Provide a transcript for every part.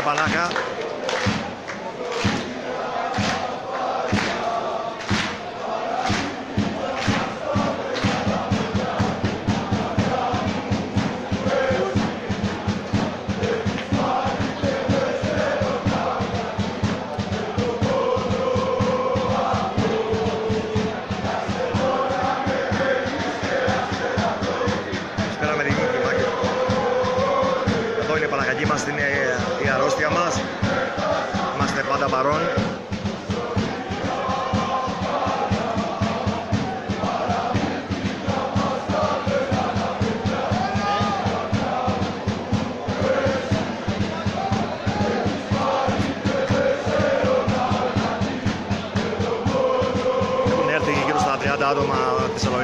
cámara para acá.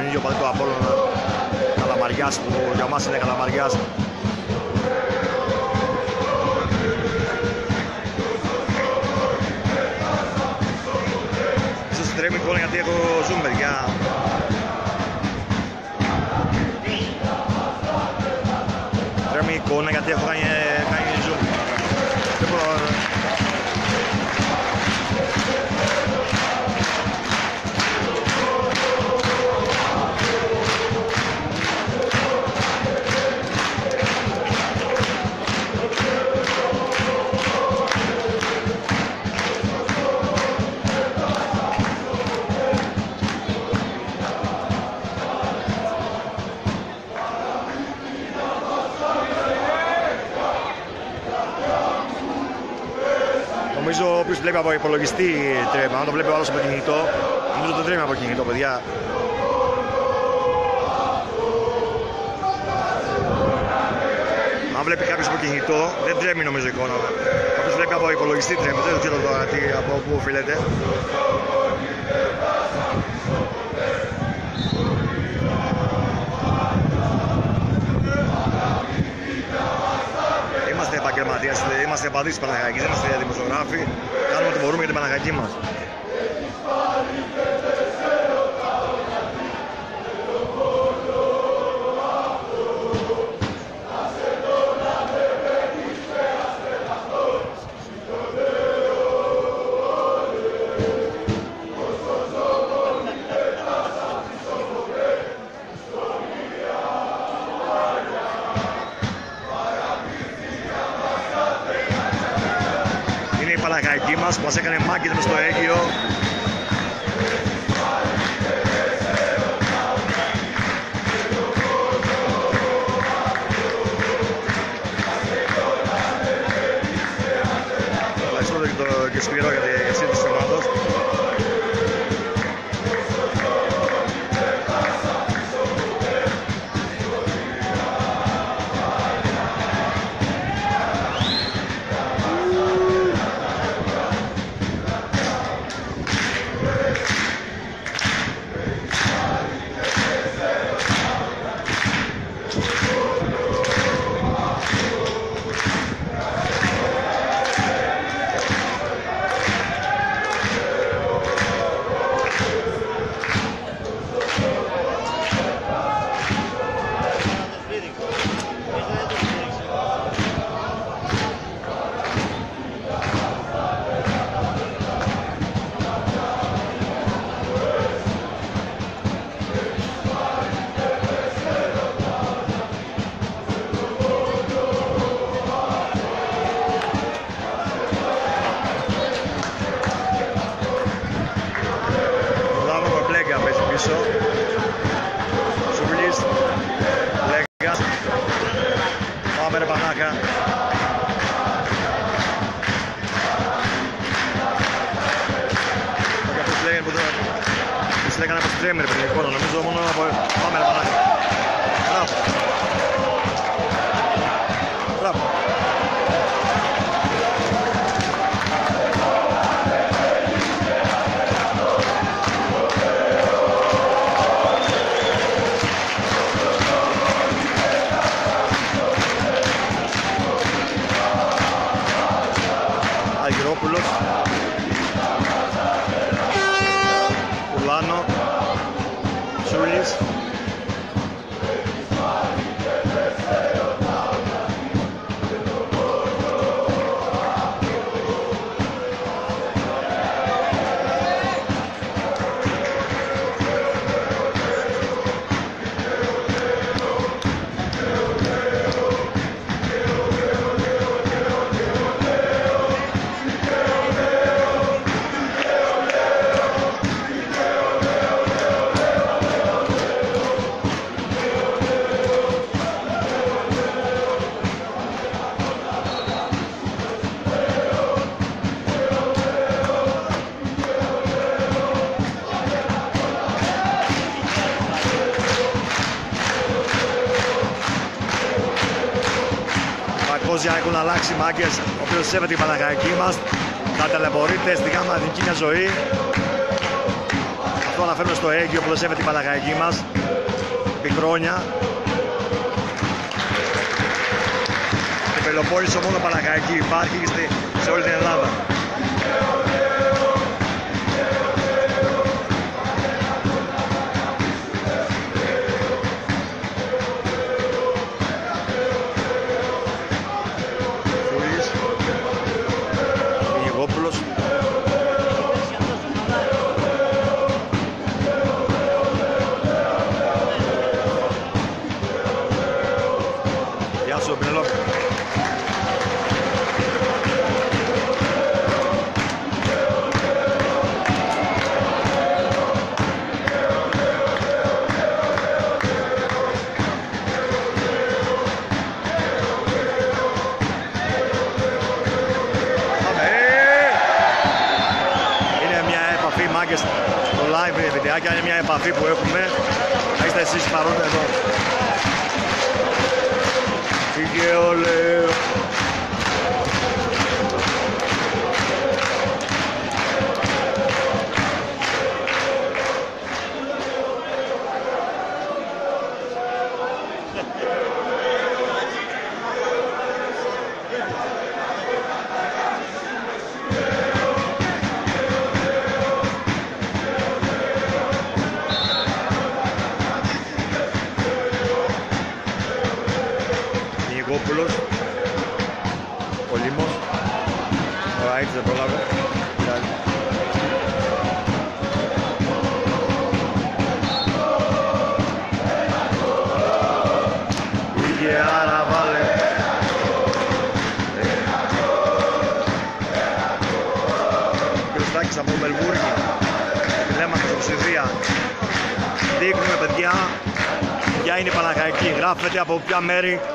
Τη Θεσσαλονίκη, ο παδί του Απόλλωνα Καλαμαριάς που για μας είναι Καλαμαριάς. Ίσως τρέμει εικόνα γιατί έχω zoom παιδιά. Τρέμει εικόνα γιατί έχω κάνει, βλέπει από υπολογιστή τρέμα, αν το βλέπει ο άλλος από κινητό, νομίζω δεν τρέμει από κινητό, παιδιά. Αν βλέπει κάποιος από κινητό, δεν τρέμει νομίζω η εικόνα. Όποιος βλέπει από υπολογιστή τρέμει, δεν ξέρω τώρα τι, από πού οφείλεται. Είμαστε επαγγελματίες, είμαστε επαδεί τη Παναγιακή, δεν είμαστε δημοσιογράφοι. Κάνουμε ό,τι μπορούμε για την Παναγιακή μας. Μας που μας έκανε μάγκες μες στο Αίγυο. Ευχαριστώ και το και Σπύρο για μάγκες, ο οποίος σέβεται την Παναγαϊκή μας, θα ταλαιπωρείται στη γάμα δική μια ζωή. Αυτό αναφέρουμε στο έγκυο που δεν σέβεται την Παναγαϊκή μας, επί χρόνια. Στην Πελοπόννησο μόνο Παναγαϊκή υπάρχει σε όλη την Ελλάδα. Από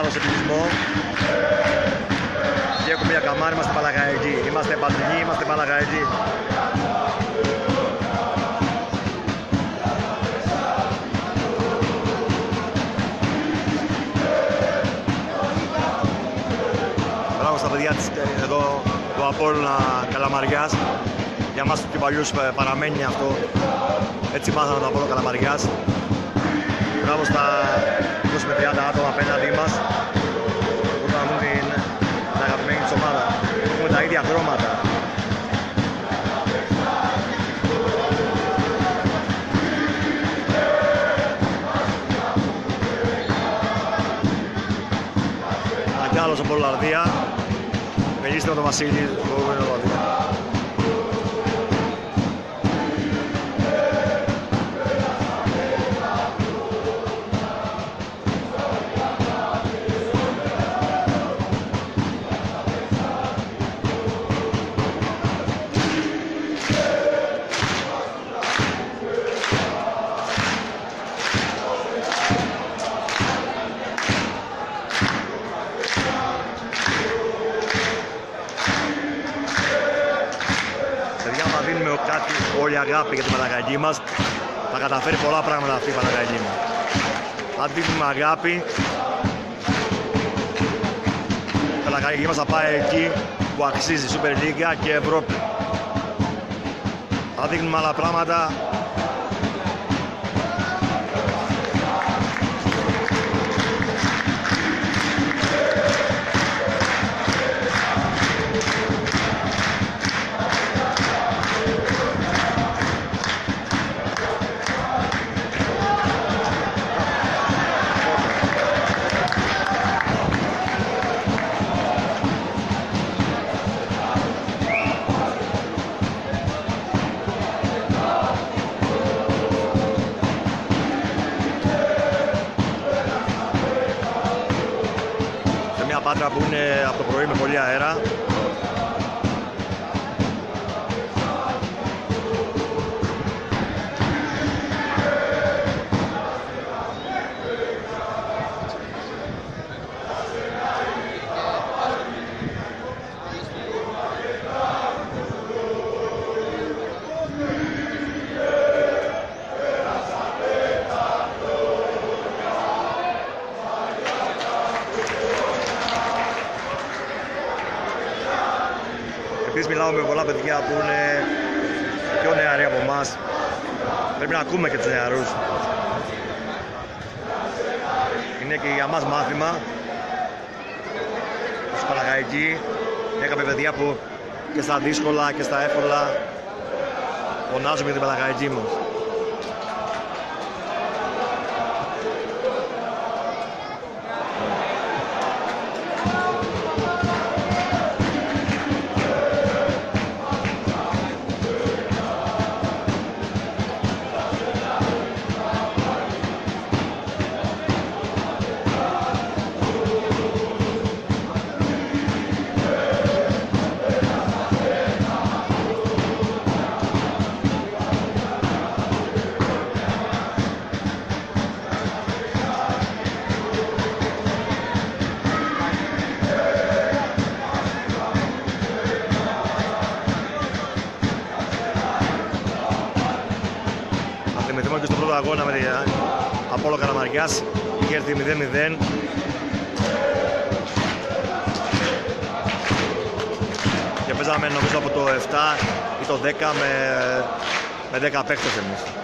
πόλη της Ελλάδος επιλυσμό και έχουμε μια καμάρι, είμαστε Παλαγαϊκοί. Είμαστε Πατρινοί, είμαστε Παλαγαϊκοί. Μπράβο στα παιδιά της, εδώ του Απόλλωνα Καλαμαριάς. Για μας τους πιο παλιούς ε, παραμένει αυτό. Έτσι μάθαμε το Απόλλωνα Καλαμαριάς. Μπράβο στα 20 με 30 άτομα απέναντί μας που θα δουν την, την αγαπημένη της ομάδα. Έχουμε τα ίδια χρώματα. Αγκάλος από Ολλανδία. Μελίστε με τον Βασίλη για την Παναγαγή μας, θα καταφέρει πολλά πράγματα αυτή η Παναγαγή μας. Αν δίνουμε αγάπη, η Παναγαγή μας θα πάει εκεί που αξίζει Super League και Ευρώπη. Αν δείχνουμε άλλα πράγματα, Επίσης μιλάω με πολλά παιδιά που είναι πιο νεαροί από εμάς. Πρέπει να ακούμε και τους νεαρούς. Είναι και για μας μάθημα. Στους Παναγαϊκοί. Είναι κάποια παιδιά που και στα δύσκολα και στα εύκολα φωνάζουμε για την Παναγαϊκή μας. Με 10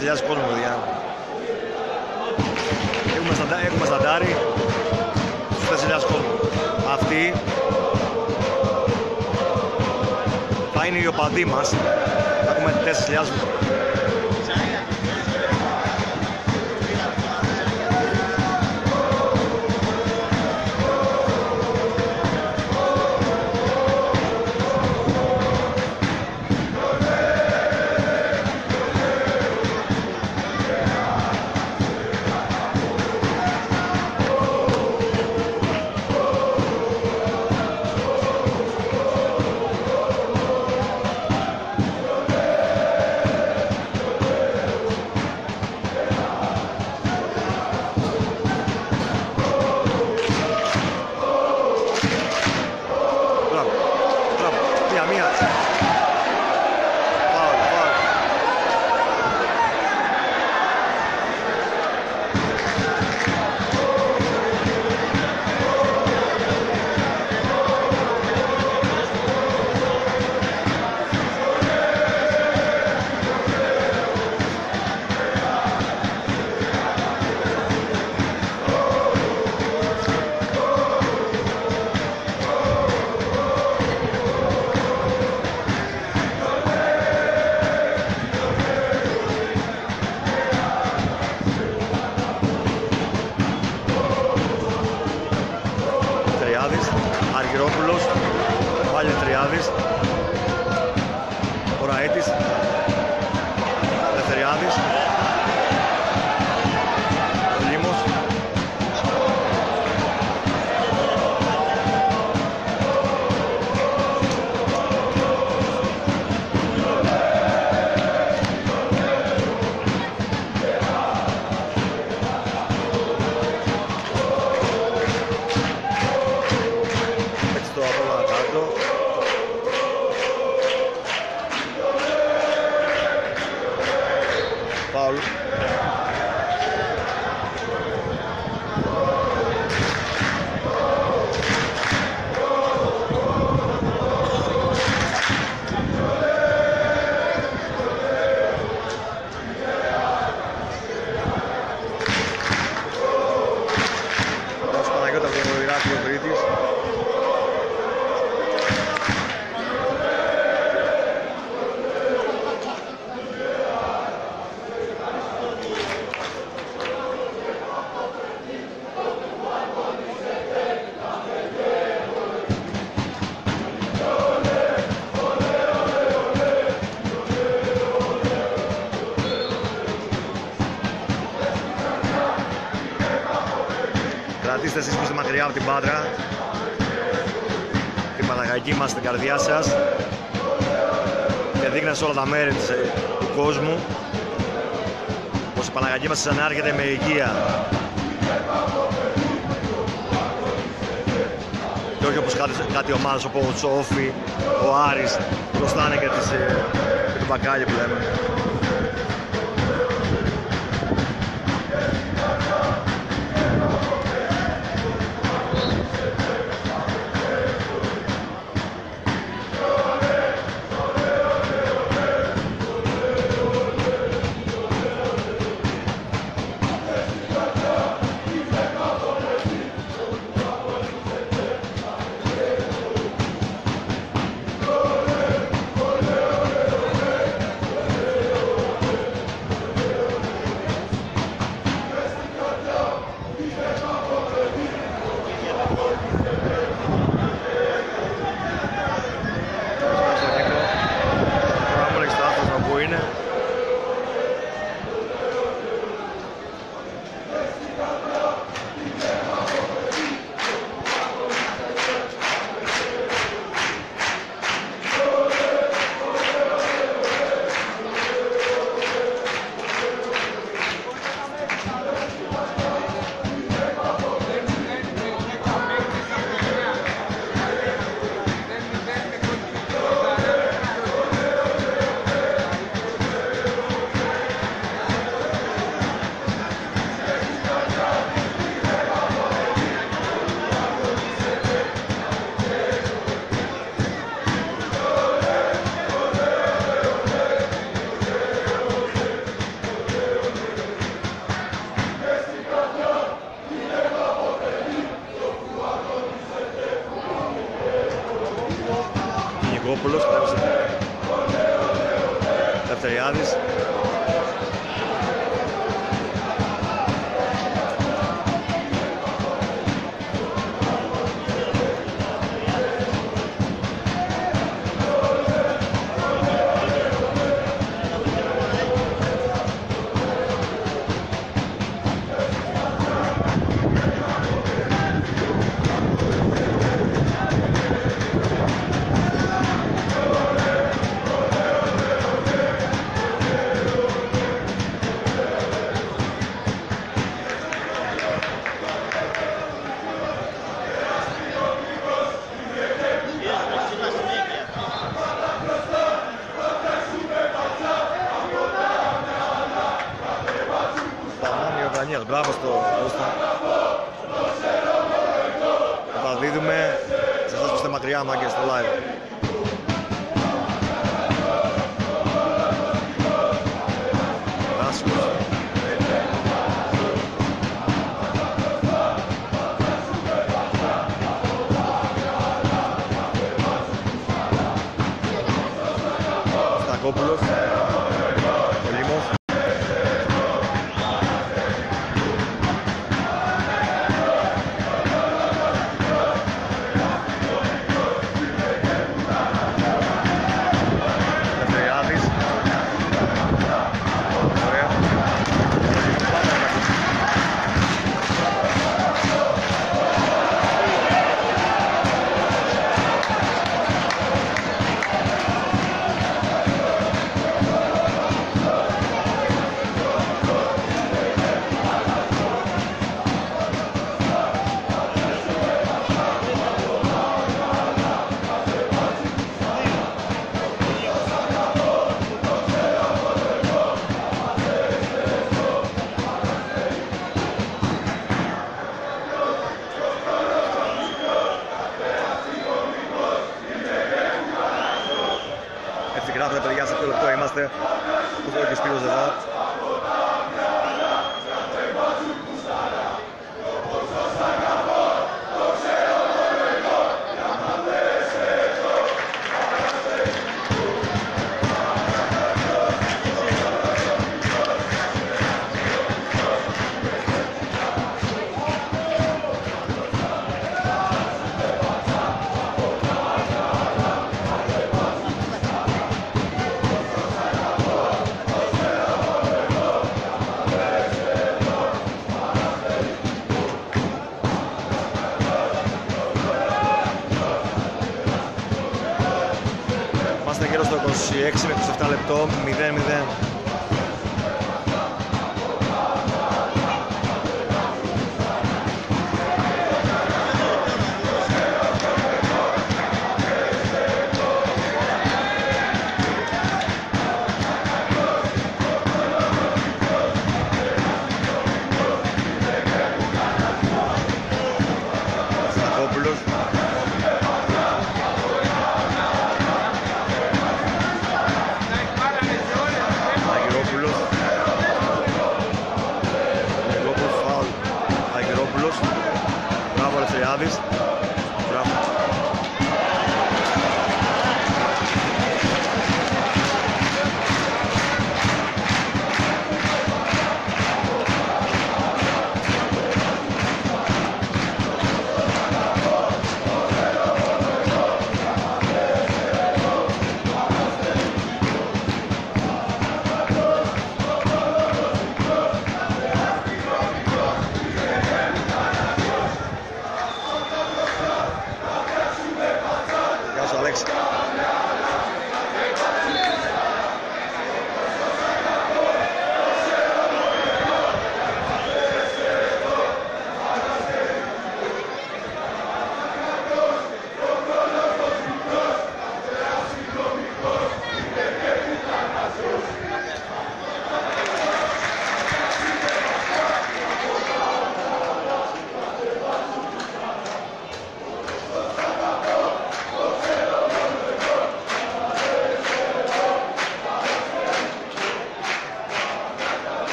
κόσμος, παιδιά. Έχουμε, σταντα... έχουμε σταντάρι στους 4.000 κόσμος. Αυτοί θα είναι οι οπαδοί μας. έχουμε έχουμε χιλιάδες μακριά από την Πάτρα. Την Παναγαϊκή μας στην καρδιά σας. Και δείχνετε σε όλα τα μέρη της, ε, του κόσμου πως η Παναγιακή μας ξανάρχεται με υγεία. Και όχι όπως κάτι, κάτι ομάδες όπως ο Τσόφι, ο Άρης, μπροστά και, τις, ε, και τον Μπακάλι που λέμε. this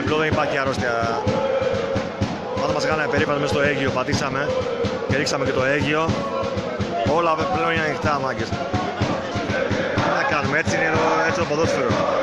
διπλό, δεν υπάρχει αρρώστια. Πάντα μας κάνανε περίπατο μέσα στο Αίγιο, πατήσαμε και ρίξαμε και το Αίγιο. Όλα πλέον είναι ανοιχτά, μάγκες. Τι να κάνουμε, έτσι είναι έτσι το ποδόσφαιρο.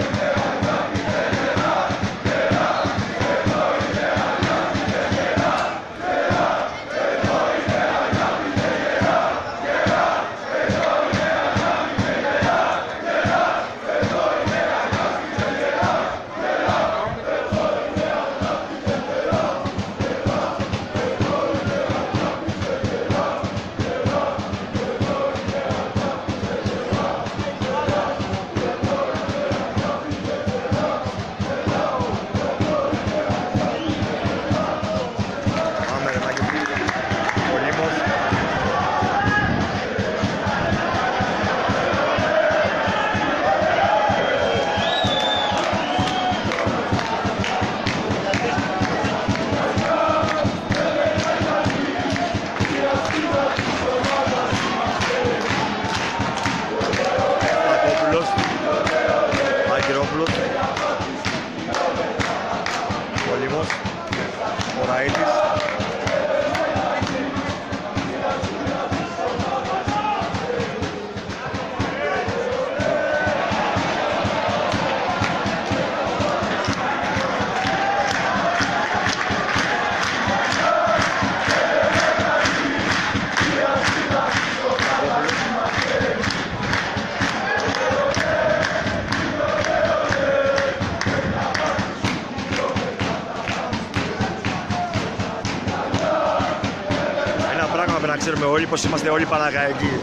Όλοι πως είμαστε όλοι Παναγαϊκοί.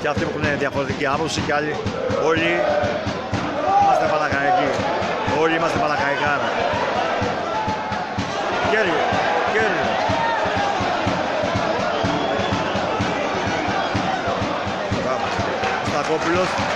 Και αυτοί που έχουν διαφορετική άποψη και άλλοι όλοι είμαστε Παναγαϊκοί. Όλοι είμαστε Παναγαϊκάρα. Κέρδη, κέρδη. Μπράβο. Στακόπουλος.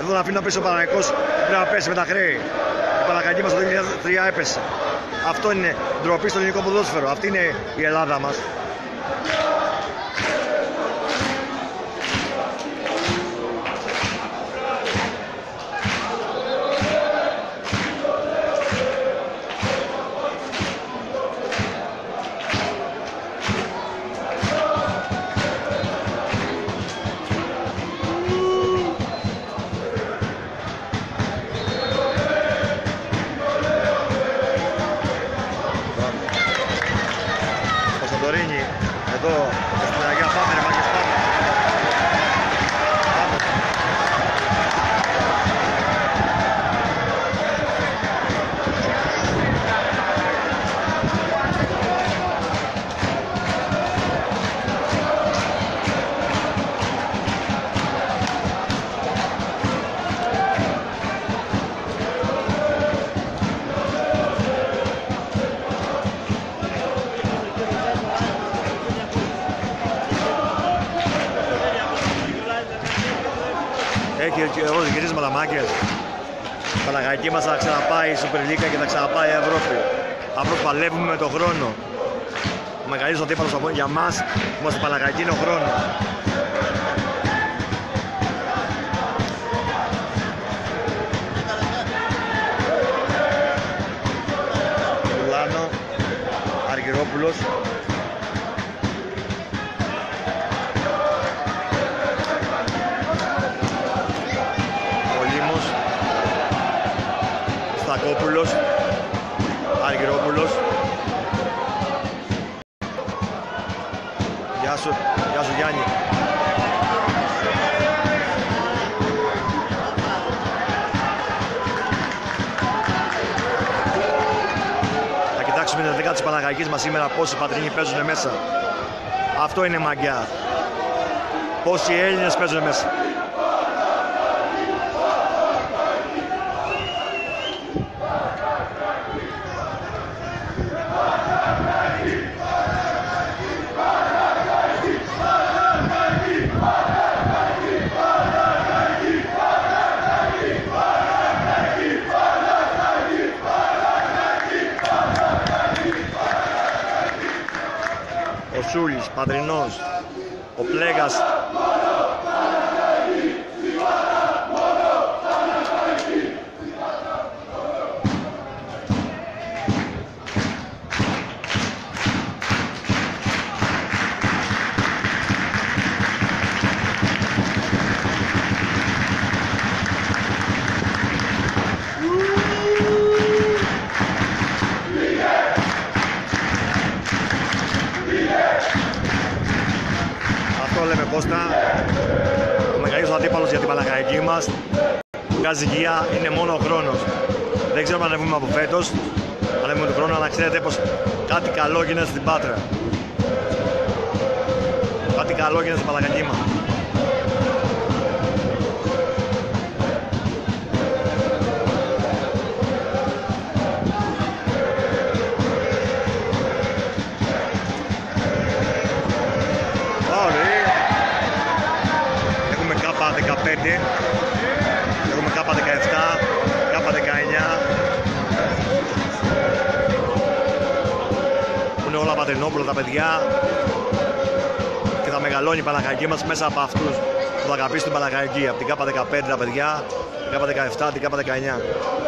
Εδώ να αφήνει να πέσει ο Παναγικός πρέπει να πέσει με τα χρέη. Η Παναγιακή μας το 2003 έπεσε. Αυτό είναι ντροπή στο ελληνικό ποδόσφαιρο. Αυτή είναι η Ελλάδα μας. Η Παναγαϊκή μας θα ξαναπάει η Super League και θα ξαναπάει η Ευρώπη. Απλώς παλεύουμε με τον χρόνο. Ο μεγαλύτερος αντίπαλος από για μας, που είμαστε Παναγαϊκή, είναι ο χρόνος. Πουλάνο, Αργυρόπουλος, Στακόπουλος, Αργυρόπουλος. Γεια σου, γεια σου Γιάννη. Θα κοιτάξουμε την 11 της Παναγαϊκής μας σήμερα πόσοι πατρινοί παίζουν μέσα. Αυτό είναι μαγκιά. Πόσοι Έλληνες παίζουν μέσα. Ο Πλέγας. Αυτό λέμε Κώστα. Ο μεγαλύτερος αντίπαλος για την Παναγαϊκή μας. Που βγάζει υγεία είναι μόνο ο χρόνος. Δεν ξέρουμε αν ανεβούμε από φέτος. Ανεβούμε του χρόνου, αλλά ξέρετε πως κάτι καλό γίνεται στην Πάτρα. Κάτι καλό γίνεται στην Παναγαϊκή Που είναι όλα πατρινόπουλα τα παιδιά. Και θα μεγαλώνει η Παναγαϊκή μας μέσα από αυτούς που θα αγαπήσουν την Παναγαϊκή. Από την κάπα 15 τα παιδιά, την κάπα 17, την κάπα 19.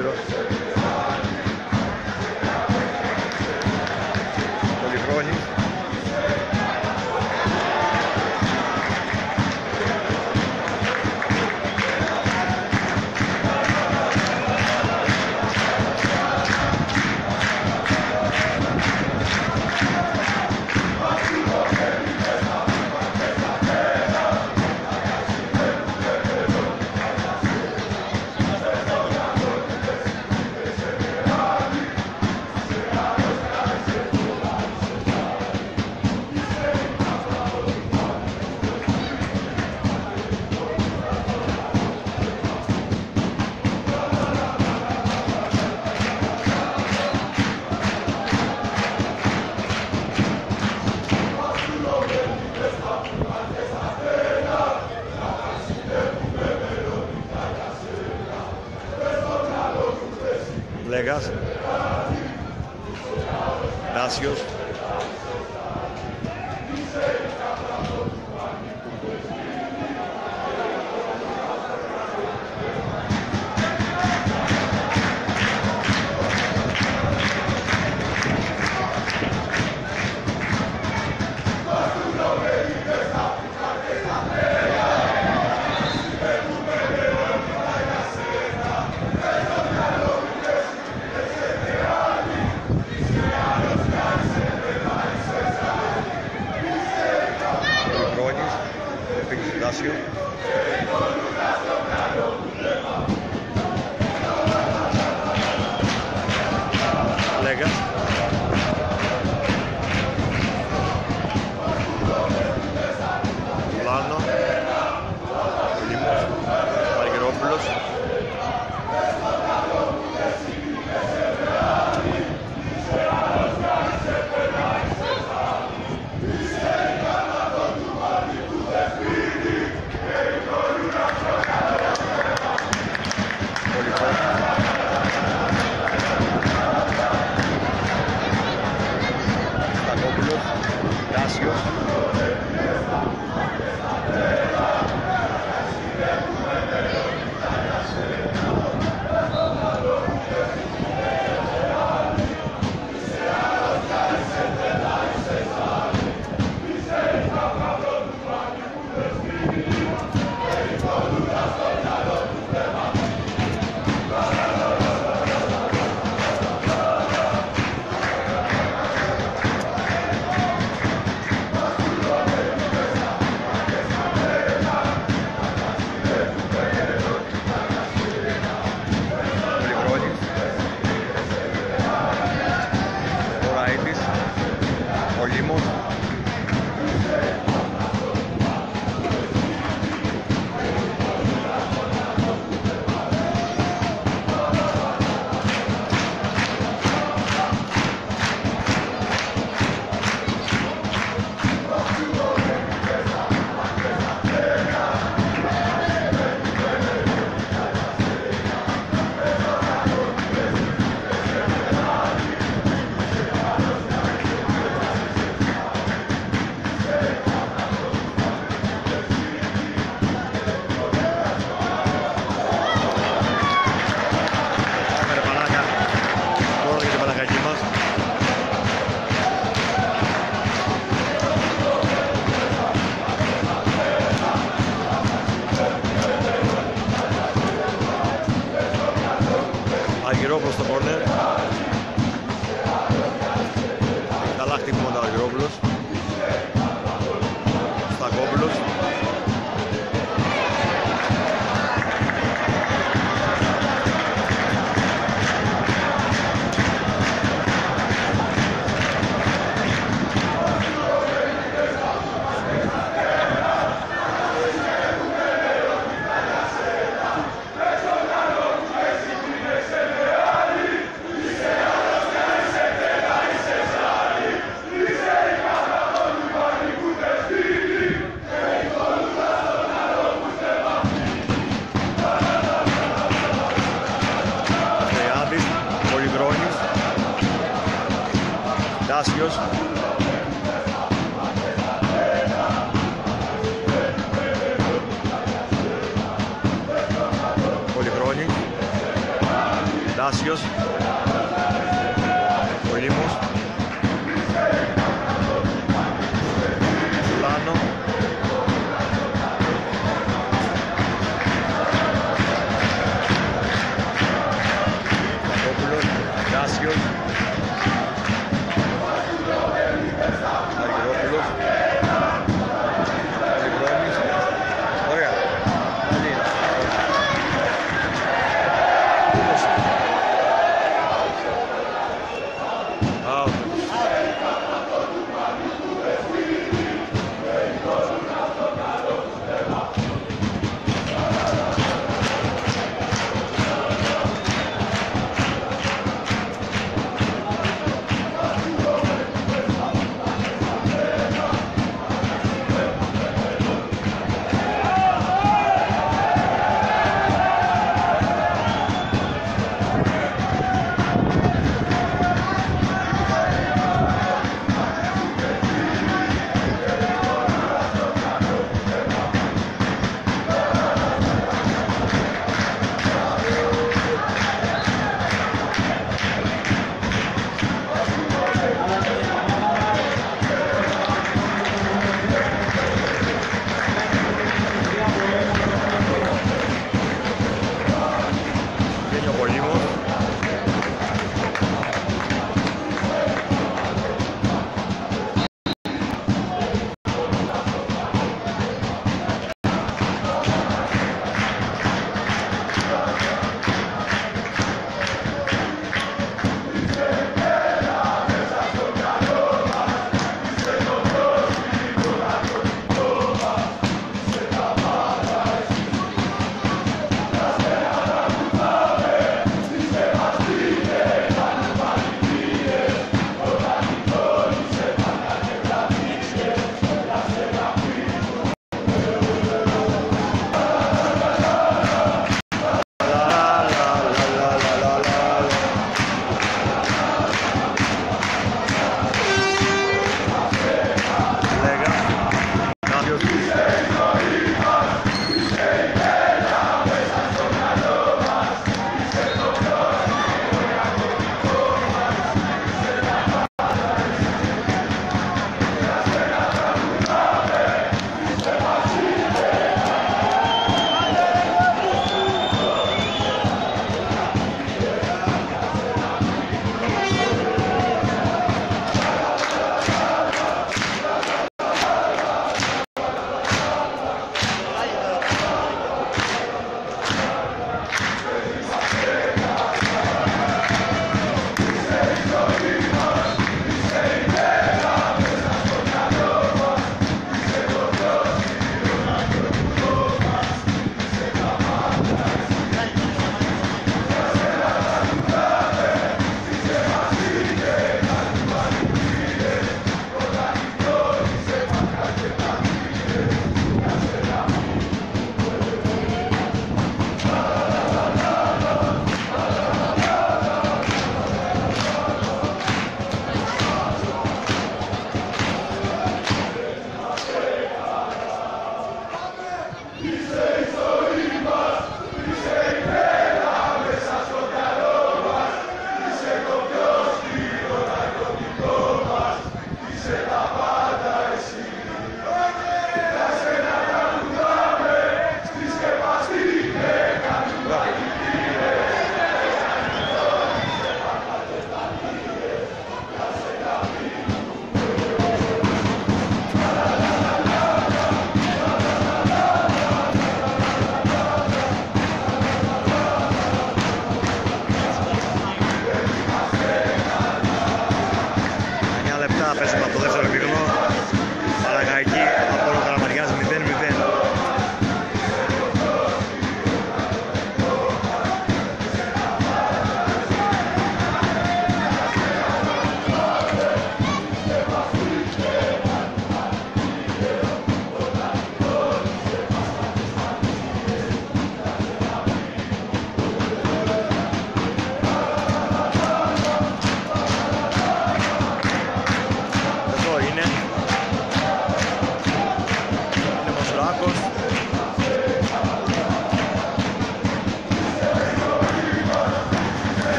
nuestros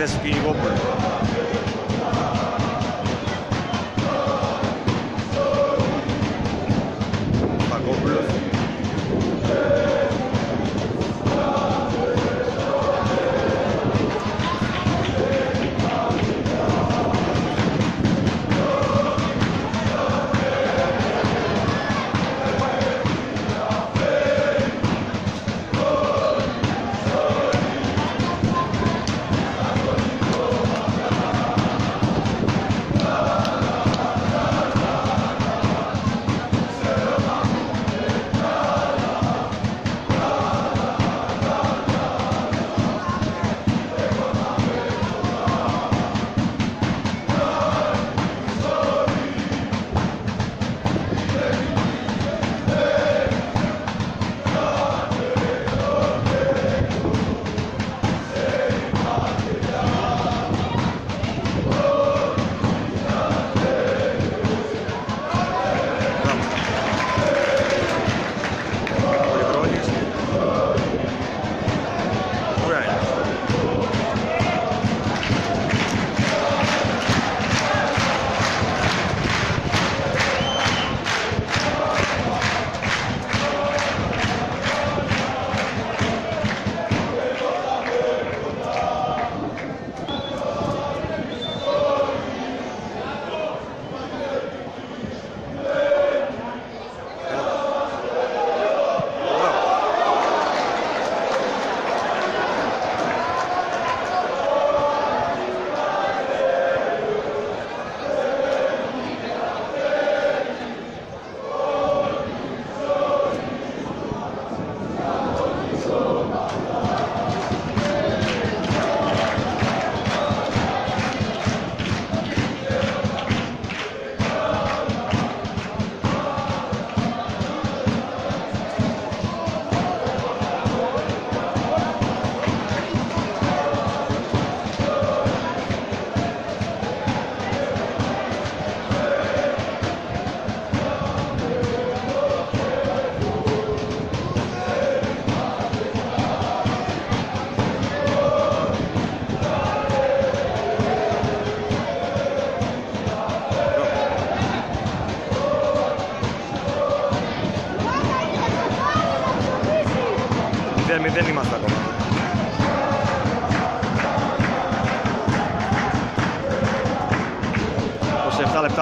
testigo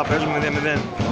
فاش مدام مدام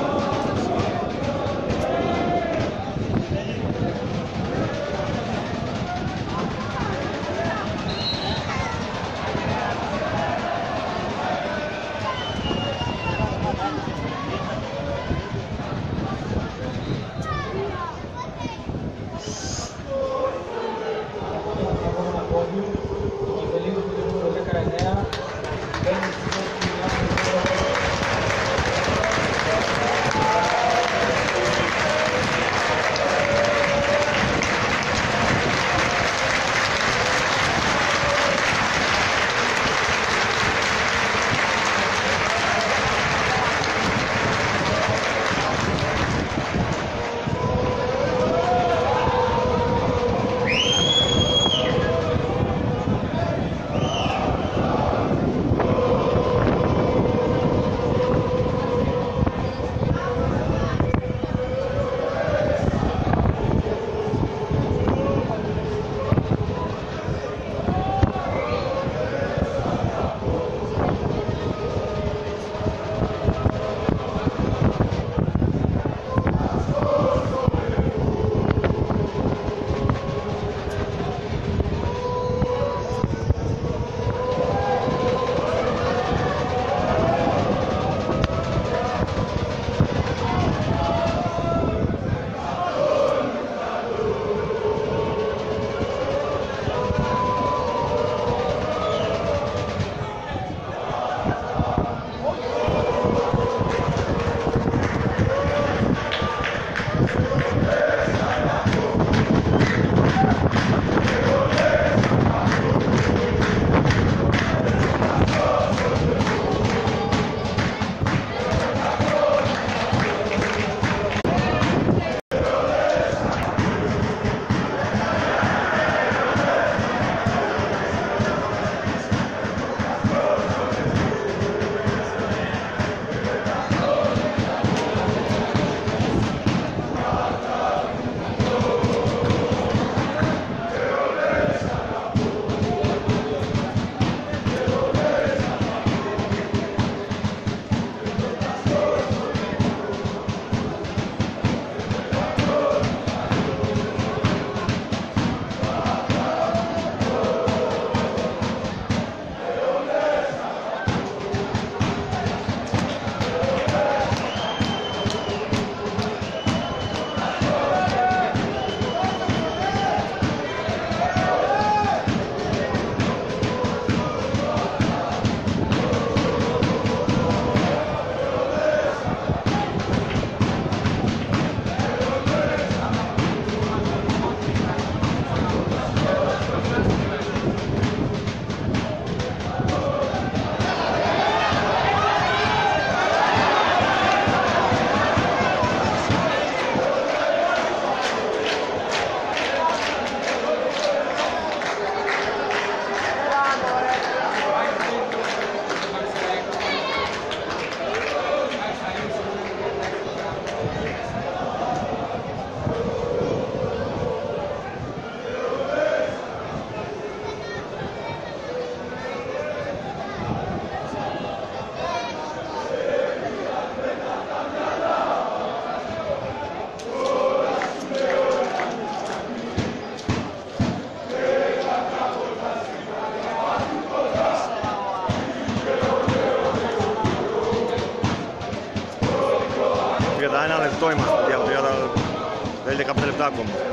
Abdel Blacom.